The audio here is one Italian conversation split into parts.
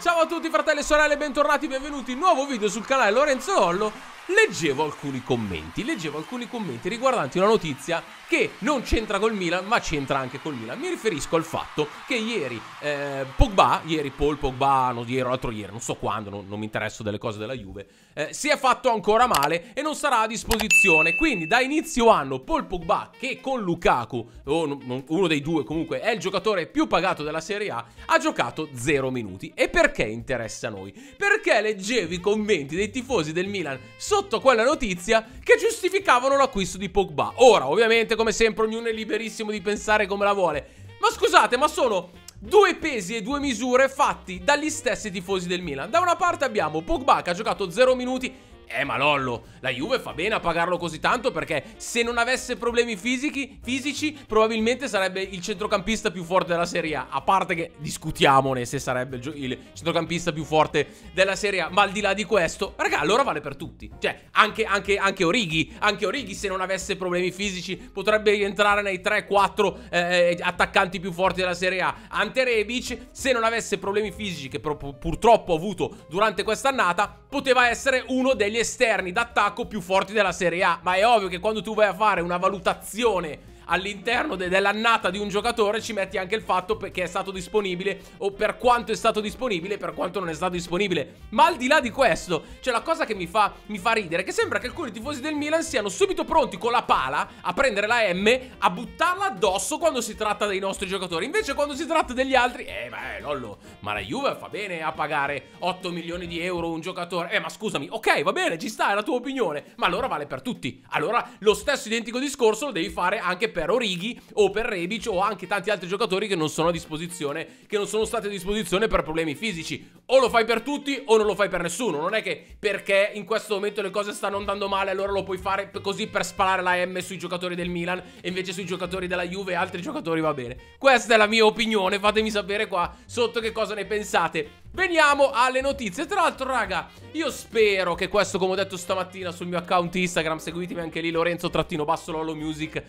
Ciao a tutti fratelli e sorelle, bentornati, benvenuti in un nuovo video sul canale Lorenzo Lollo Leggevo alcuni commenti, leggevo alcuni commenti riguardanti una notizia che non c'entra col Milan ma c'entra anche col Milan. Mi riferisco al fatto che ieri eh, Pogba, ieri Paul Pogba, non ieri l'altro ieri, non so quando, non, non mi interesso delle cose della Juve eh, Si è fatto ancora male e non sarà a disposizione. Quindi da inizio anno Paul Pogba che con Lukaku, o no, uno dei due comunque, è il giocatore più pagato della Serie A Ha giocato 0 minuti. E perché interessa a noi? Perché leggevo i commenti dei tifosi del Milan sotto quella notizia che giustificavano l'acquisto di Pogba. Ora ovviamente come sempre ognuno è liberissimo di pensare come la vuole. Ma scusate ma sono due pesi e due misure fatti dagli stessi tifosi del Milan. Da una parte abbiamo Pogba che ha giocato 0 minuti eh ma Lollo, la Juve fa bene a pagarlo così tanto perché se non avesse problemi fisici, fisici probabilmente sarebbe il centrocampista più forte della Serie A. A parte che discutiamone se sarebbe il, il centrocampista più forte della Serie A. Ma al di là di questo, raga, allora vale per tutti. Cioè, anche, anche, anche Orighi, anche Orighi se non avesse problemi fisici potrebbe rientrare nei 3-4 eh, attaccanti più forti della Serie A. Ante Rebic, se non avesse problemi fisici che purtroppo ha avuto durante quest'annata, poteva essere uno degli esterni d'attacco più forti della Serie A. Ma è ovvio che quando tu vai a fare una valutazione all'interno de dell'annata di un giocatore ci metti anche il fatto che è stato disponibile o per quanto è stato disponibile e per quanto non è stato disponibile. Ma al di là di questo, cioè la cosa che mi fa, mi fa ridere che sembra che alcuni tifosi del Milan siano subito pronti con la pala a prendere la M, a buttarla addosso quando si tratta dei nostri giocatori. Invece quando si tratta degli altri, eh beh Lollo, ma la Juve fa bene a pagare 8 milioni di euro un giocatore. Eh ma scusami, ok va bene, ci sta, è la tua opinione, ma allora vale per tutti. Allora lo stesso identico discorso lo devi fare anche Orighi o per Rebic o anche tanti altri giocatori che non sono a disposizione, che non sono stati a disposizione per problemi fisici. O lo fai per tutti o non lo fai per nessuno. Non è che perché in questo momento le cose stanno andando male allora lo puoi fare così per spalare la M sui giocatori del Milan e invece sui giocatori della Juve e altri giocatori va bene. Questa è la mia opinione, fatemi sapere qua sotto che cosa ne pensate. Veniamo alle notizie. Tra l'altro, raga, io spero che questo, come ho detto stamattina sul mio account Instagram, seguitemi anche lì, Lorenzo-Basso Lolo Music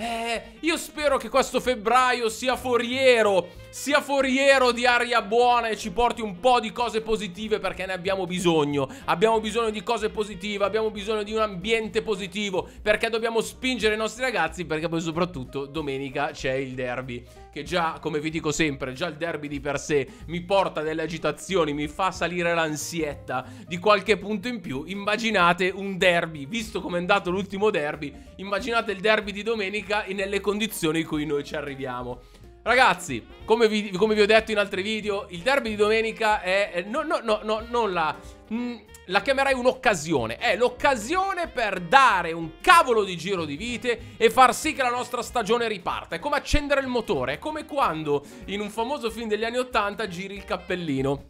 eh, io spero che questo febbraio sia foriero, sia foriero di aria buona e ci porti un po' di cose positive perché ne abbiamo bisogno. Abbiamo bisogno di cose positive, abbiamo bisogno di un ambiente positivo perché dobbiamo spingere i nostri ragazzi perché poi soprattutto domenica c'è il derby che già, come vi dico sempre, già il derby di per sé mi porta delle agitazioni, mi fa salire l'ansietta di qualche punto in più. Immaginate un derby, visto come è andato l'ultimo derby, immaginate il derby di domenica e nelle condizioni in cui noi ci arriviamo. Ragazzi, come vi, come vi, ho detto in altri video, il derby di domenica è... No, no, no, no non la... Mm, la chiamerei un'occasione. È l'occasione per dare un cavolo di giro di vite e far sì che la nostra stagione riparta. È come accendere il motore. È come quando in un famoso film degli anni Ottanta giri il cappellino.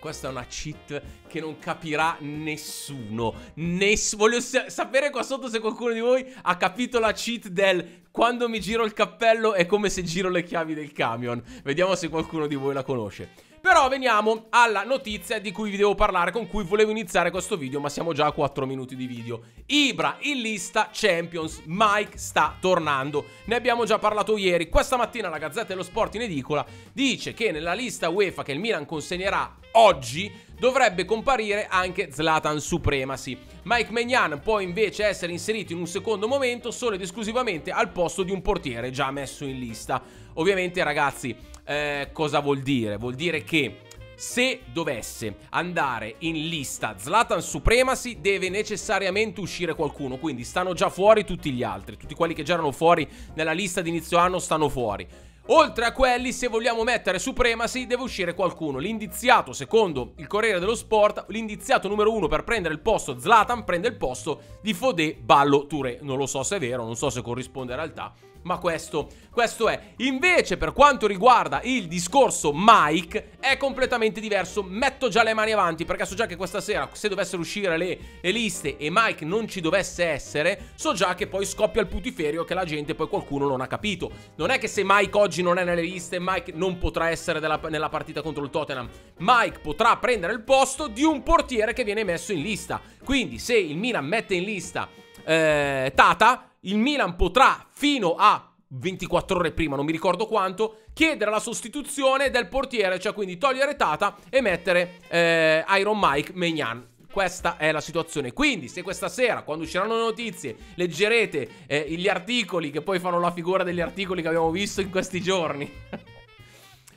Questa è una cheat che non capirà nessuno. Ness voglio sapere qua sotto se qualcuno di voi ha capito la cheat del quando mi giro il cappello è come se giro le chiavi del camion. Vediamo se qualcuno di voi la conosce. Però veniamo alla notizia di cui vi devo parlare, con cui volevo iniziare questo video, ma siamo già a 4 minuti di video. Ibra in lista Champions, Mike sta tornando. Ne abbiamo già parlato ieri. Questa mattina la Gazzetta dello Sport in edicola dice che nella lista UEFA che il Milan consegnerà oggi dovrebbe comparire anche Zlatan Supremacy. Mike Magnan può invece essere inserito in un secondo momento solo ed esclusivamente al posto di un portiere già messo in lista. Ovviamente ragazzi, eh, cosa vuol dire? Vuol dire che se dovesse andare in lista Zlatan Supremacy deve necessariamente uscire qualcuno, quindi stanno già fuori tutti gli altri, tutti quelli che già erano fuori nella lista di inizio anno stanno fuori. Oltre a quelli, se vogliamo mettere Supremacy, deve uscire qualcuno. L'indiziato, secondo il Corriere dello Sport, l'indiziato numero uno per prendere il posto Zlatan prende il posto di Fodé Ballo Touré. Non lo so se è vero, non so se corrisponde in realtà. Ma questo, questo è. Invece per quanto riguarda il discorso Mike è completamente diverso. Metto già le mani avanti perché so già che questa sera se dovessero uscire le, le liste e Mike non ci dovesse essere, so già che poi scoppia il putiferio che la gente poi qualcuno non ha capito. Non è che se Mike oggi non è nelle liste Mike non potrà essere della, nella partita contro il Tottenham. Mike potrà prendere il posto di un portiere che viene messo in lista. Quindi se il Milan mette in lista eh, Tata il Milan potrà fino a 24 ore prima, non mi ricordo quanto, chiedere la sostituzione del portiere, cioè quindi togliere Tata e mettere eh, Iron Mike Megnan. Questa è la situazione. Quindi, se questa sera, quando usciranno le notizie, leggerete eh, gli articoli che poi fanno la figura degli articoli che abbiamo visto in questi giorni.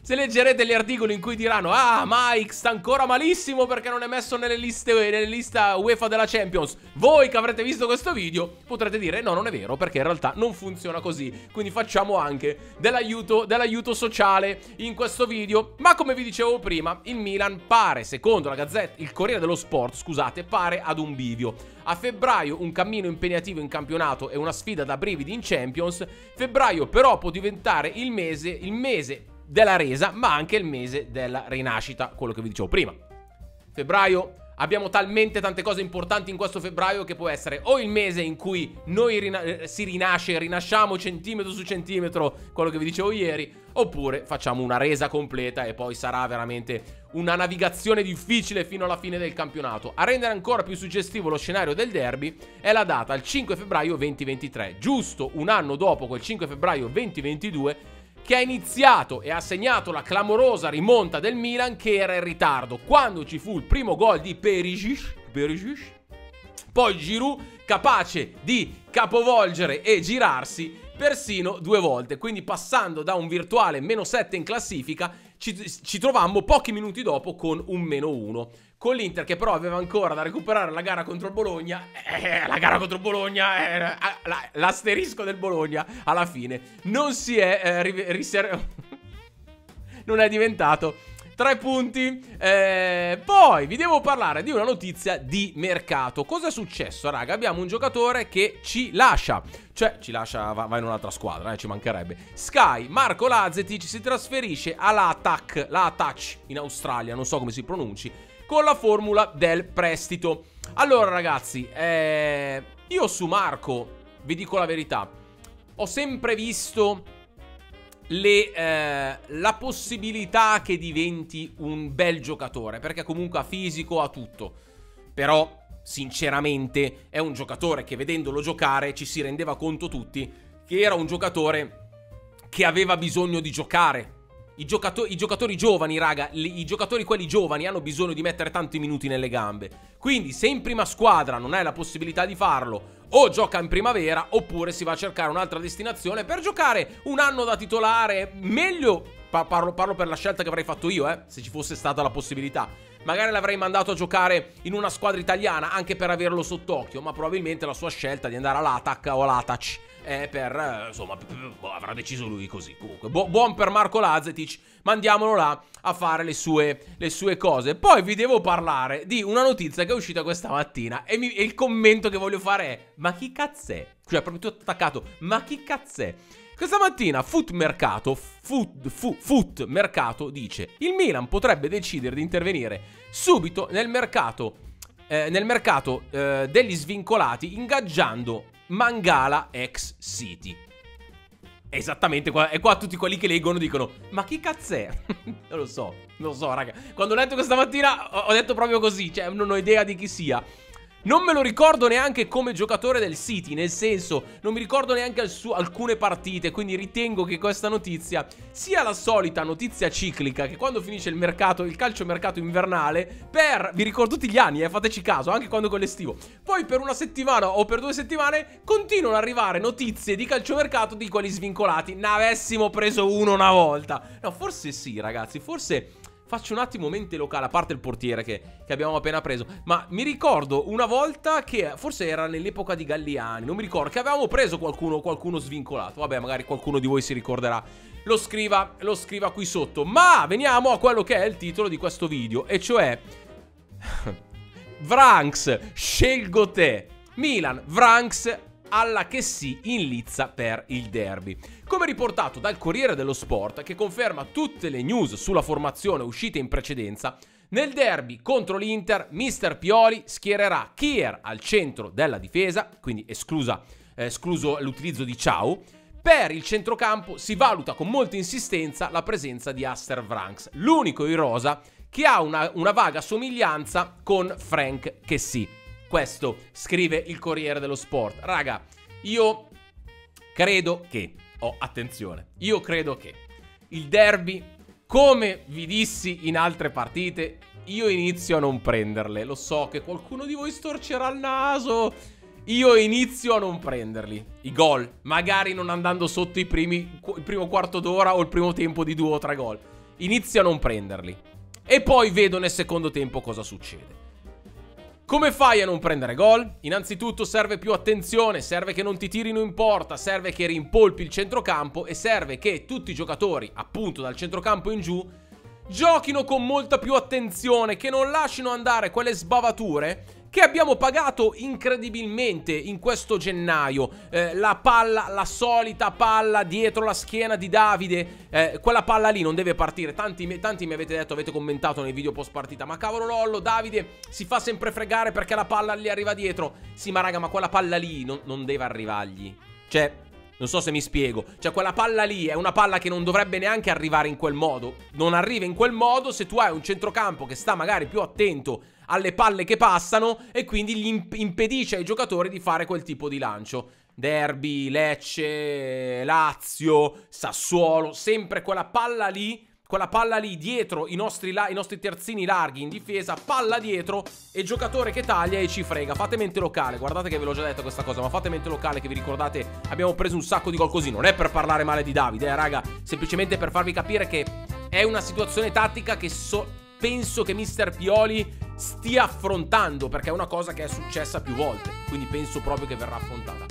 Se leggerete gli articoli in cui diranno Ah, Mike sta ancora malissimo perché non è messo nelle liste nelle lista UEFA della Champions Voi che avrete visto questo video potrete dire No, non è vero perché in realtà non funziona così Quindi facciamo anche dell'aiuto, dell'aiuto sociale in questo video. Ma come vi dicevo prima, il Milan pare, secondo la Gazzetta, il Corriere dello Sport, scusate, pare ad un bivio. A febbraio un cammino impegnativo in campionato e una sfida da brividi in Champions. Febbraio però può diventare il mese, il mese della resa, ma anche il mese della rinascita, quello che vi dicevo prima. Febbraio Abbiamo talmente tante cose importanti in questo febbraio che può essere o il mese in cui noi rina eh, si rinasce, rinasciamo centimetro su centimetro, quello che vi dicevo ieri, oppure facciamo una resa completa e poi sarà veramente una navigazione difficile fino alla fine del campionato. A rendere ancora più suggestivo lo scenario del derby è la data, il 5 febbraio 2023, giusto un anno dopo quel 5 febbraio 2022 che ha iniziato e ha segnato la clamorosa rimonta del Milan che era in ritardo. Quando ci fu il primo gol di Perisic, Perisic poi Giroud capace di capovolgere e girarsi persino due volte. Quindi passando da un virtuale meno 7 in classifica ci, ci trovammo pochi minuti dopo con un meno 1 con l'Inter che però aveva ancora da recuperare la gara contro il Bologna. Eh, la gara contro il Bologna, eh, l'asterisco del Bologna alla fine non si è eh, riservato. non è diventato Tre punti. Eh, poi vi devo parlare di una notizia di mercato. Cosa è successo, raga? Abbiamo un giocatore che ci lascia. Cioè, ci lascia, va, va in un'altra squadra, eh, ci mancherebbe. Sky, Marco Lazetic si trasferisce all'Attack, l'Attack in Australia, non so come si pronunci con la formula del prestito. Allora ragazzi, eh, io su Marco, vi dico la verità, ho sempre visto le, eh, la possibilità che diventi un bel giocatore, perché comunque ha fisico, ha tutto. Però, sinceramente, è un giocatore che vedendolo giocare ci si rendeva conto tutti che era un giocatore che aveva bisogno di giocare i, giocato- I, giocatori giovani, raga, i giocatori quelli giovani hanno bisogno di mettere tanti minuti nelle gambe. Quindi se in prima squadra non hai la possibilità di farlo, o gioca in primavera, oppure si va a cercare un'altra destinazione per giocare un anno da titolare. Meglio, pa- parlo, parlo per la scelta che avrei fatto io, eh, se ci fosse stata la possibilità. Magari l'avrei mandato a giocare in una squadra italiana anche per averlo sott'occhio, ma probabilmente la sua scelta di andare all'Atac o all'Atac è per, eh, insomma, boh, avrà deciso lui così. Comunque, Bu buon per Marco Lazetic, mandiamolo là a fare le sue, le sue, queste Poi vi devo parlare di una notizia che è uscita questa mattina e, mi, e il commento che voglio fare è, ma chi cazz'è? Cioè, proprio tutto attaccato, ma chi cazz'è? Questa mattina Foot Mercato, Foot, Foot, Foot Mercato dice il Milan potrebbe decidere di intervenire subito nel mercato, eh, nel mercato eh, degli svincolati ingaggiando Mangala ex City. Esattamente, qua, e qua tutti quelli che leggono dicono Ma chi cazzo è? non lo so, non lo so raga Quando ho letto questa mattina ho detto proprio così Cioè non ho idea di chi sia non me lo ricordo neanche come giocatore del City, nel senso, non mi ricordo neanche alcune partite, quindi ritengo che questa notizia sia la solita notizia ciclica che quando finisce il mercato, il calcio mercato invernale, per, vi ricordo tutti gli anni, eh, fateci caso, anche quando con l'estivo, poi per una settimana o per due settimane continuano ad arrivare notizie di calciomercato di quelli svincolati. Ne avessimo preso uno una volta. No, forse sì, ragazzi, forse Faccio un attimo mente locale, a parte il portiere che, che, abbiamo appena preso. Ma mi ricordo una volta che, forse era nell'epoca di Galliani, non mi ricordo, che avevamo preso qualcuno, qualcuno svincolato. Vabbè, magari qualcuno di voi si ricorderà. Lo scriva, lo scriva qui sotto. Ma veniamo a quello che è il titolo di questo video, e cioè... Vranks, scelgo te. Milan, Vranks alla che si inlizza per il derby. Come riportato dal Corriere dello Sport, che conferma tutte le news sulla formazione uscite in precedenza, nel derby contro l'Inter, Mister Pioli schiererà Kier al centro della difesa, quindi esclusa, eh, escluso l'utilizzo di Ciao. Per il centrocampo si valuta con molta insistenza la presenza di Aster Vranks, l'unico in rosa che ha una, una vaga somiglianza con Frank Chessy. Questo scrive il Corriere dello Sport. Raga, io credo che oh, attenzione, io credo che il derby, come vi dissi in altre partite, io inizio a non prenderle. Lo so che qualcuno di voi storcerà il naso. Io inizio a non prenderli. I gol. Magari non andando sotto i primi, il primo quarto d'ora o il primo tempo di due o tre gol. Inizio a non prenderli. E poi vedo nel secondo tempo cosa succede. Come fai a non prendere gol? Innanzitutto serve più attenzione, serve che non ti tirino in porta, serve che rimpolpi il centrocampo e serve che tutti i giocatori, appunto dal centrocampo in giù, giochino con molta più attenzione, che non lasciano andare quelle sbavature che abbiamo pagato incredibilmente in questo gennaio. Eh, la palla, la solita palla dietro la schiena di Davide, eh, quella palla lì non deve partire. Tanti, tanti, mi avete detto, avete commentato nei video post partita, ma cavolo Lollo, Davide si fa sempre fregare perché la palla gli arriva dietro. Sì, ma raga, ma quella palla lì non, non deve arrivargli. Cioè, non so se mi spiego. Cioè, quella palla lì è una palla che non dovrebbe neanche arrivare in quel modo. Non arriva in quel modo se tu hai un centrocampo che sta magari più attento alle palle che passano e quindi gli imp impedisce ai giocatori di fare quel tipo di lancio. Derby, Lecce, Lazio, Sassuolo, sempre quella palla lì quella palla lì dietro i nostri, i nostri, terzini larghi in difesa, palla dietro e giocatore che taglia e ci frega. Fate mente locale, guardate che ve l'ho già detto questa cosa, ma fate mente locale che vi ricordate abbiamo preso un sacco di gol così. Non è per parlare male di Davide, eh raga, semplicemente per farvi capire che è una situazione tattica che so penso che Mister Pioli stia affrontando, perché è una cosa che è successa più volte, quindi penso proprio che verrà affrontata.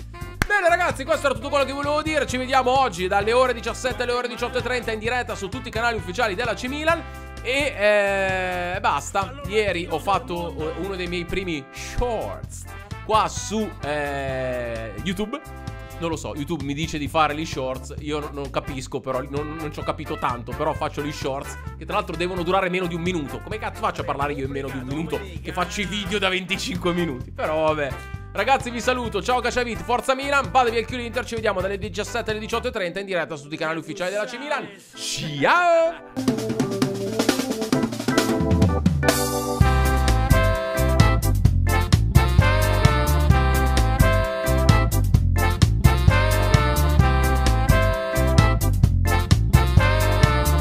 Bene ragazzi, questo era tutto quello che volevo dire. Ci vediamo oggi dalle ore 17 alle ore 18.30 in diretta su tutti i canali ufficiali della C Milan. E eh, basta. Ieri ho fatto uno dei miei primi shorts qua su eh, YouTube. Non lo so, YouTube mi dice di fare gli shorts. Io non, non capisco, però non, non ci ho capito tanto. Però faccio gli shorts, che tra l'altro devono durare meno di un minuto. Come cazzo faccio a parlare io in meno di un minuto? Che faccio i video da 25 minuti. Però vabbè. Ragazzi vi saluto, ciao Cacciavit, Forza Milan, Badevi al chiuso Inter, ci vediamo dalle 17 alle 18.30 in diretta su tutti i canali ufficiali della C Milan. Ciao!